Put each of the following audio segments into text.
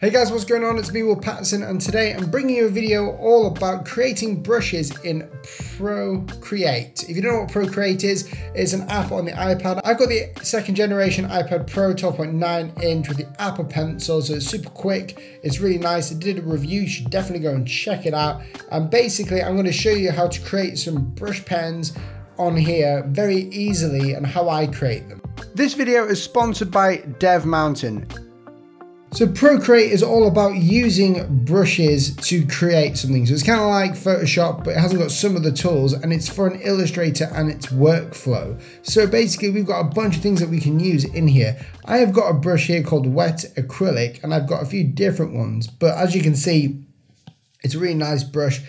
Hey guys, what's going on? It's me, Will Paterson, and today I'm bringing you a video all about creating brushes in Procreate. If you don't know what Procreate is, it's an app on the iPad. I've got the second generation iPad Pro 12.9 inch with the Apple Pencil, so it's super quick. It's really nice. I did a review, you should definitely go and check it out. And basically, I'm going to show you how to create some brush pens on here very easily and how I create them. This video is sponsored by Devmountain. So Procreate is all about using brushes to create something. So it's kind of like Photoshop, but it hasn't got some of the tools and it's for an illustrator and its workflow. So basically we've got a bunch of things that we can use in here. I have got a brush here called Wet Acrylic and I've got a few different ones, but as you can see, it's a really nice brush.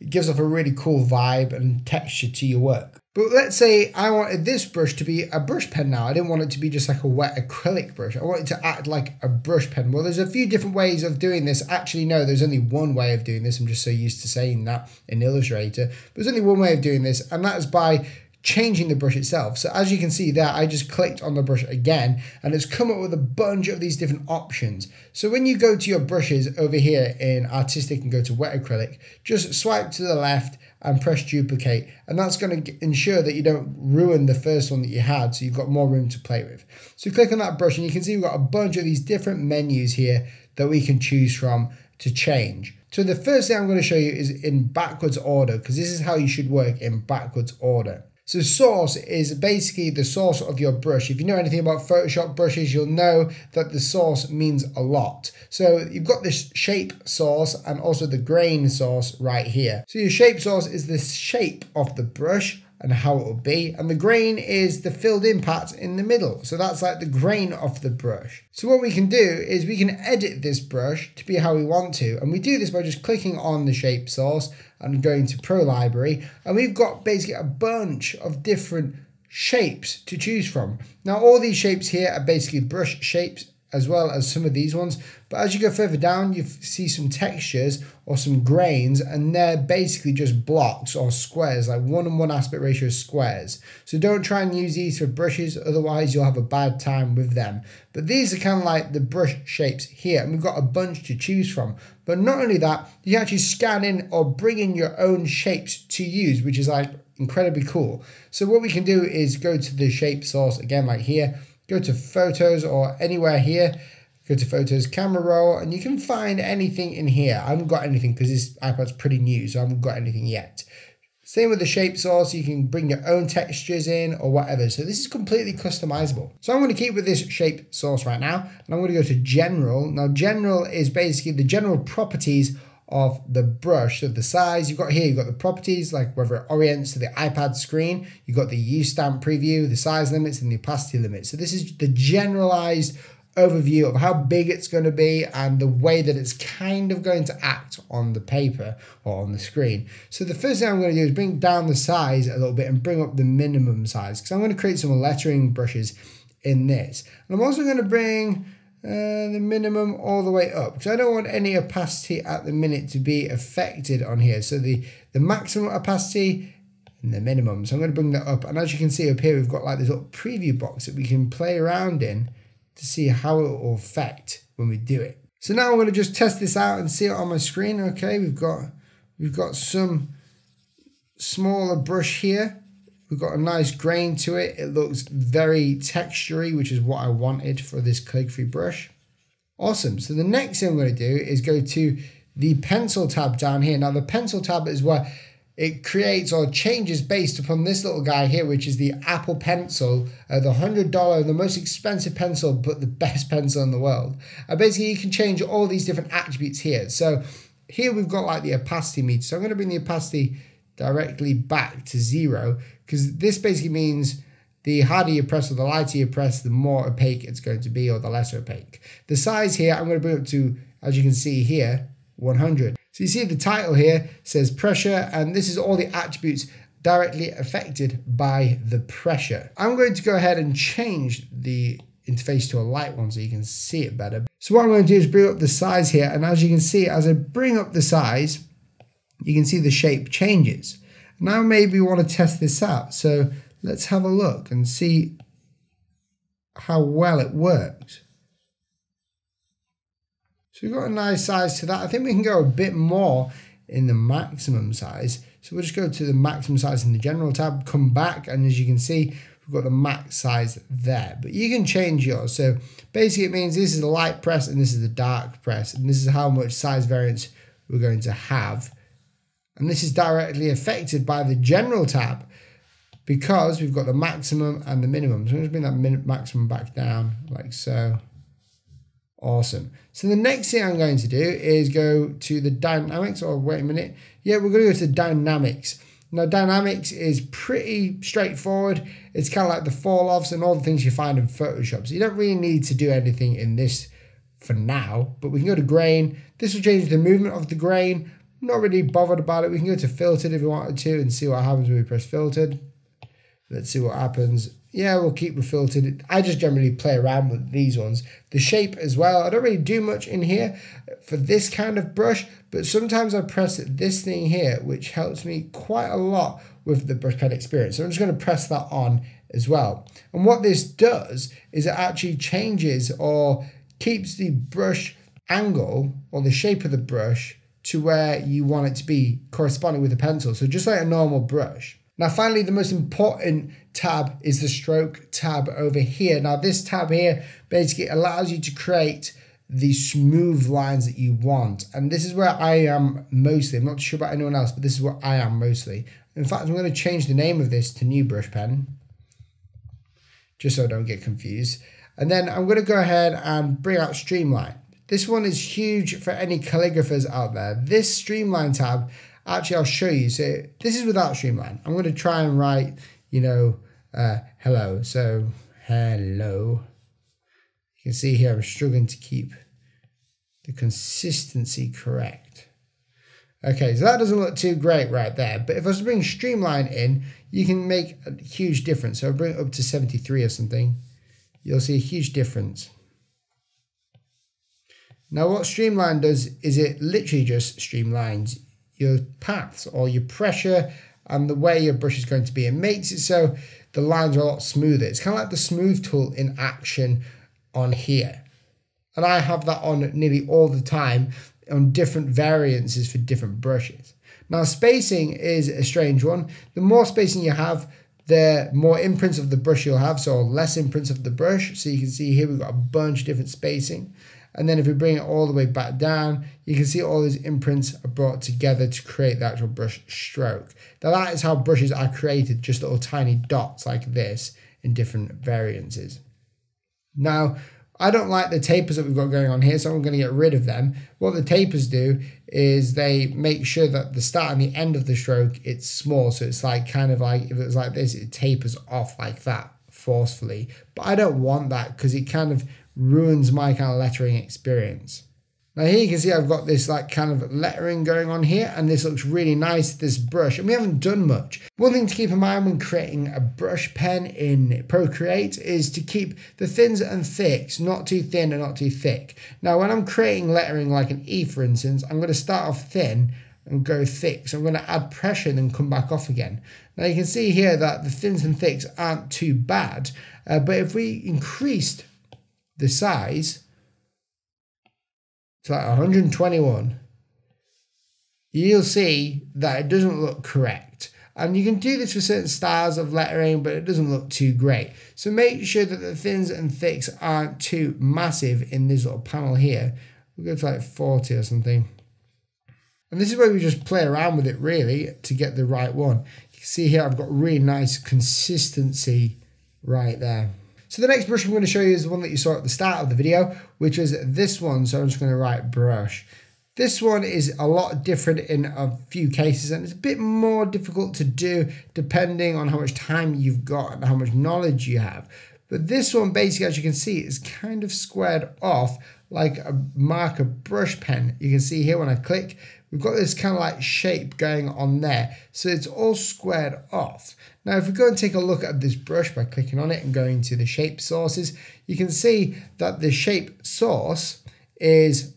It gives off a really cool vibe and texture to your work. But let's say I wanted this brush to be a brush pen now. I didn't want it to be just like a wet acrylic brush. I wanted it to act like a brush pen. Well, there's a few different ways of doing this. Actually, no, there's only one way of doing this. I'm just so used to saying that in Illustrator. But there's only one way of doing this, and that is by changing the brush itself. So as you can see there, I just clicked on the brush again and it's come up with a bunch of these different options. So when you go to your brushes over here in artistic and go to wet acrylic, just swipe to the left and press duplicate. And that's going to ensure that you don't ruin the first one that you had. So you've got more room to play with. So click on that brush and you can see we've got a bunch of these different menus here that we can choose from to change. So the first thing I'm going to show you is in backwards order because this is how you should work in backwards order. So source is basically the source of your brush. If you know anything about Photoshop brushes, you'll know that the source means a lot. So you've got this shape source and also the grain source right here. So your shape source is the shape of the brush and how it will be. And the grain is the filled in part in the middle. So that's like the grain of the brush. So what we can do is we can edit this brush to be how we want to. And we do this by just clicking on the shape source and going to Pro Library. And we've got basically a bunch of different shapes to choose from. Now all these shapes here are basically brush shapes as well as some of these ones. But as you go further down, you see some textures or some grains, and they're basically just blocks or squares, like one and one aspect ratio squares. So don't try and use these for brushes, otherwise you'll have a bad time with them. But these are kind of like the brush shapes here, and we've got a bunch to choose from. But not only that, you can actually scan in or bring in your own shapes to use, which is like incredibly cool. So what we can do is go to the shape source again, like here, go to photos or anywhere here, go to photos, camera roll, and you can find anything in here. I haven't got anything because this iPad's pretty new, so I haven't got anything yet. Same with the shape source, you can bring your own textures in or whatever. So this is completely customizable. So I'm going to keep with this shape source right now, and I'm going to go to general. Now general is basically the general properties of the brush. So the size you've got here, you've got the properties, like whether it orients to the iPad screen, you've got the use stamp preview, the size limits and the opacity limits. So this is the generalized overview of how big it's going to be and the way that it's kind of going to act on the paper or on the screen. So the first thing I'm going to do is bring down the size a little bit and bring up the minimum size because I'm going to create some lettering brushes in this. And I'm also going to bring uh, the minimum all the way up because I don't want any opacity at the minute to be affected on here. So the, the maximum opacity and the minimum. So I'm going to bring that up. And as you can see up here, we've got like this little preview box that we can play around in to see how it will affect when we do it. So now I'm going to just test this out and see it on my screen. Okay, we've got we've got some smaller brush here We've got a nice grain to it. It looks very textury, which is what I wanted for this calligraphy brush. Awesome. So the next thing I'm going to do is go to the pencil tab down here. Now the pencil tab is where it creates or changes based upon this little guy here, which is the Apple Pencil, uh, the $100, the most expensive pencil, but the best pencil in the world. And basically you can change all these different attributes here. So here we've got like the opacity meter. So I'm going to bring the opacity directly back to zero because this basically means the harder you press or the lighter you press, the more opaque it's going to be or the less opaque. The size here, I'm going to bring up to, as you can see here, 100. So you see the title here says pressure and this is all the attributes directly affected by the pressure. I'm going to go ahead and change the interface to a light one so you can see it better. So what I'm going to do is bring up the size here and as you can see, as I bring up the size, you can see the shape changes. Now maybe we want to test this out. So let's have a look and see how well it works. So we've got a nice size to that. I think we can go a bit more in the maximum size. So we'll just go to the maximum size in the general tab, come back, and as you can see, we've got the max size there. But you can change yours. So basically it means this is the light press and this is the dark press. And this is how much size variance we're going to have. And this is directly affected by the general tab because we've got the maximum and the minimum. So I'm just bring that maximum back down like so. Awesome. So the next thing I'm going to do is go to the dynamics, or wait a minute. Yeah, we're going to go to dynamics. Now, dynamics is pretty straightforward. It's kind of like the fall-offs and all the things you find in Photoshop. So you don't really need to do anything in this for now, but we can go to grain. This will change the movement of the grain. Not really bothered about it. We can go to filtered if we wanted to and see what happens when we press filtered. Let's see what happens yeah, we'll keep the filtered. I just generally play around with these ones. The shape as well, I don't really do much in here for this kind of brush, but sometimes I press this thing here, which helps me quite a lot with the brush pen experience. So I'm just going to press that on as well. And what this does is it actually changes or keeps the brush angle or the shape of the brush to where you want it to be corresponding with a pencil. So just like a normal brush. Now finally, the most important tab is the stroke tab over here. Now this tab here basically allows you to create the smooth lines that you want. And this is where I am mostly. I'm not sure about anyone else, but this is where I am mostly. In fact, I'm going to change the name of this to New Brush Pen, just so I don't get confused. And then I'm going to go ahead and bring out Streamline. This one is huge for any calligraphers out there. This Streamline tab Actually, I'll show you. So this is without Streamline. I'm going to try and write, you know, uh, hello. So hello. You can see here I'm struggling to keep the consistency correct. Okay, so that doesn't look too great right there. But if I was to bring Streamline in, you can make a huge difference. So I'll bring it up to 73 or something. You'll see a huge difference. Now what Streamline does is it literally just streamlines your paths or your pressure and the way your brush is going to be. It makes it so the lines are a lot smoother. It's kind of like the smooth tool in action on here. And I have that on nearly all the time on different variances for different brushes. Now spacing is a strange one. The more spacing you have, the more imprints of the brush you'll have, so less imprints of the brush. So you can see here we've got a bunch of different spacing. And then if we bring it all the way back down, you can see all these imprints are brought together to create the actual brush stroke. Now that is how brushes are created, just little tiny dots like this in different variances. Now, I don't like the tapers that we've got going on here, so I'm going to get rid of them. What the tapers do is they make sure that the start and the end of the stroke, it's small. So it's like kind of like, if it was like this, it tapers off like that forcefully. But I don't want that because it kind of ruins my kind of lettering experience. Now here you can see I've got this like kind of lettering going on here and this looks really nice, this brush, and we haven't done much. One thing to keep in mind when creating a brush pen in Procreate is to keep the thins and thicks not too thin and not too thick. Now when I'm creating lettering like an E for instance, I'm going to start off thin and go thick. So I'm going to add pressure and then come back off again. Now you can see here that the thins and thicks aren't too bad, uh, but if we increased the size to like 121, you'll see that it doesn't look correct. And you can do this for certain styles of lettering, but it doesn't look too great. So make sure that the thins and thicks aren't too massive in this little panel here. We'll go to like 40 or something. And this is where we just play around with it really to get the right one. You can see here I've got really nice consistency right there. So the next brush I'm going to show you is the one that you saw at the start of the video, which is this one. So I'm just going to write brush. This one is a lot different in a few cases and it's a bit more difficult to do depending on how much time you've got and how much knowledge you have. But this one basically, as you can see, is kind of squared off like a marker brush pen. You can see here when I click, we've got this kind of like shape going on there. So it's all squared off. Now, if we go and take a look at this brush by clicking on it and going to the shape sources, you can see that the shape source is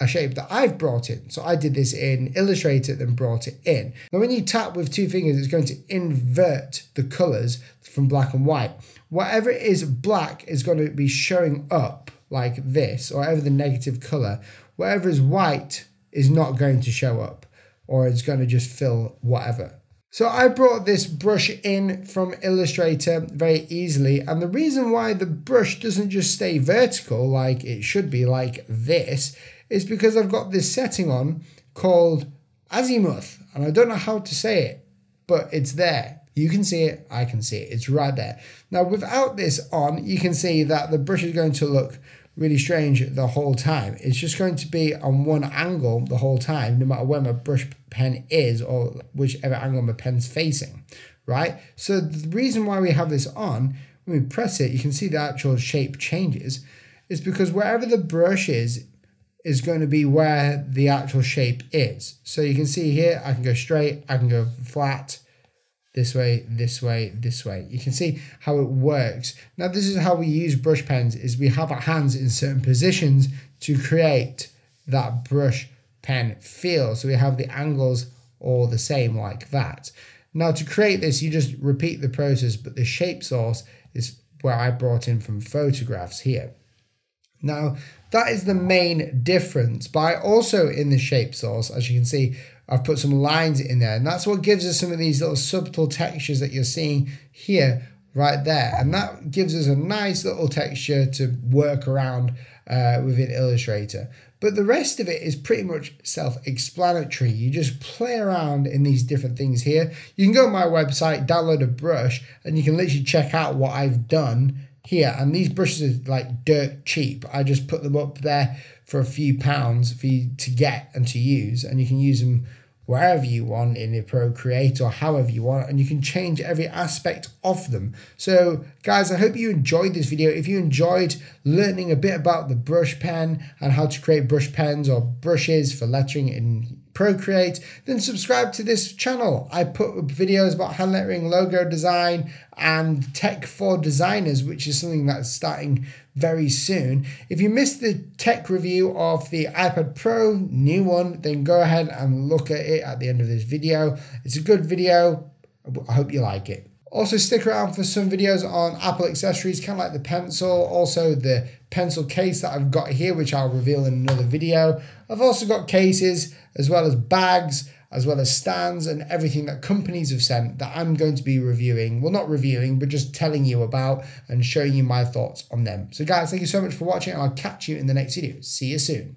a shape that I've brought in. So I did this in Illustrator and brought it in. Now when you tap with two fingers, it's going to invert the colors from black and white. Whatever is black is going to be showing up like this, or whatever the negative color, whatever is white is not going to show up or it's going to just fill whatever. So I brought this brush in from Illustrator very easily and the reason why the brush doesn't just stay vertical like it should be like this is because I've got this setting on called azimuth and I don't know how to say it but it's there. You can see it, I can see it, it's right there. Now without this on you can see that the brush is going to look really strange the whole time. It's just going to be on one angle the whole time, no matter where my brush pen is or whichever angle my pen's facing, right? So the reason why we have this on, when we press it, you can see the actual shape changes, is because wherever the brush is, is going to be where the actual shape is. So you can see here, I can go straight, I can go flat, this way, this way, this way. You can see how it works. Now, this is how we use brush pens, is we have our hands in certain positions to create that brush pen feel. So we have the angles all the same like that. Now to create this, you just repeat the process, but the shape source is where I brought in from photographs here. Now, that is the main difference, but also in the shape source, as you can see, I've put some lines in there, and that's what gives us some of these little subtle textures that you're seeing here, right there. And that gives us a nice little texture to work around uh, within Illustrator. But the rest of it is pretty much self-explanatory. You just play around in these different things here. You can go to my website, download a brush, and you can literally check out what I've done here. And these brushes are like dirt cheap. I just put them up there for a few pounds for you to get and to use, and you can use them wherever you want in your Procreate or however you want, and you can change every aspect of them. So guys, I hope you enjoyed this video. If you enjoyed learning a bit about the brush pen and how to create brush pens or brushes for lettering in Procreate, then subscribe to this channel. I put videos about hand lettering, logo design, and tech for designers, which is something that's starting very soon. If you missed the tech review of the iPad Pro, new one, then go ahead and look at it at the end of this video. It's a good video. I hope you like it. Also stick around for some videos on Apple accessories, kind of like the pencil, also the pencil case that I've got here, which I'll reveal in another video. I've also got cases as well as bags, as well as stands and everything that companies have sent that I'm going to be reviewing. Well, not reviewing, but just telling you about and showing you my thoughts on them. So guys, thank you so much for watching and I'll catch you in the next video. See you soon.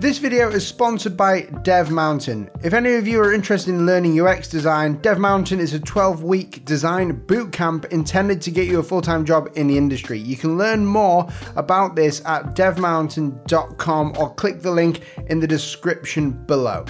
This video is sponsored by Devmountain. If any of you are interested in learning UX design, Devmountain is a 12 week design bootcamp intended to get you a full time job in the industry. You can learn more about this at devmountain.com or click the link in the description below.